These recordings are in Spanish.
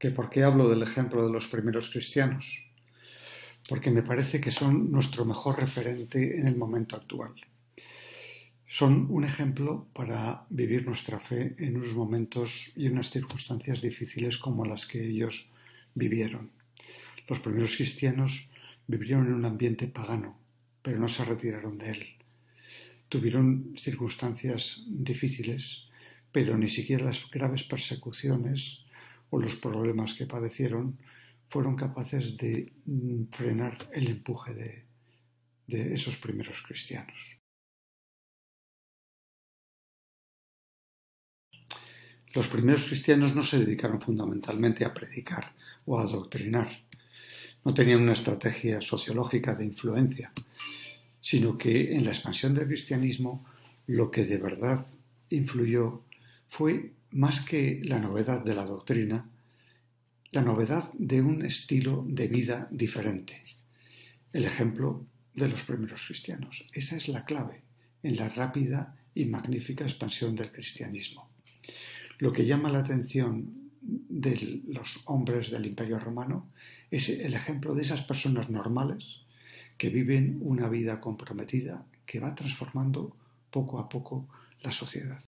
que por qué hablo del ejemplo de los primeros cristianos, porque me parece que son nuestro mejor referente en el momento actual. Son un ejemplo para vivir nuestra fe en unos momentos y unas circunstancias difíciles como las que ellos vivieron. Los primeros cristianos vivieron en un ambiente pagano, pero no se retiraron de él. Tuvieron circunstancias difíciles, pero ni siquiera las graves persecuciones o los problemas que padecieron fueron capaces de mm, frenar el empuje de, de esos primeros cristianos. Los primeros cristianos no se dedicaron fundamentalmente a predicar o a adoctrinar. No tenían una estrategia sociológica de influencia, sino que en la expansión del cristianismo lo que de verdad influyó fue más que la novedad de la doctrina, la novedad de un estilo de vida diferente. El ejemplo de los primeros cristianos. Esa es la clave en la rápida y magnífica expansión del cristianismo. Lo que llama la atención de los hombres del Imperio Romano es el ejemplo de esas personas normales que viven una vida comprometida que va transformando poco a poco la sociedad.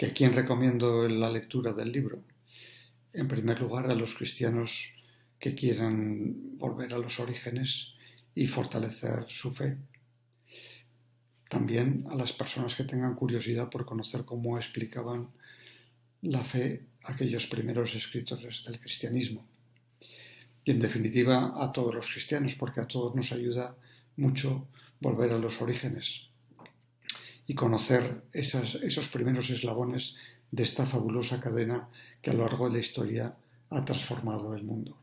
¿Que ¿A quién recomiendo la lectura del libro? En primer lugar, a los cristianos que quieran volver a los orígenes y fortalecer su fe. También a las personas que tengan curiosidad por conocer cómo explicaban la fe aquellos primeros escritores del cristianismo. Y en definitiva a todos los cristianos, porque a todos nos ayuda mucho volver a los orígenes y conocer esos primeros eslabones de esta fabulosa cadena que a lo largo de la historia ha transformado el mundo.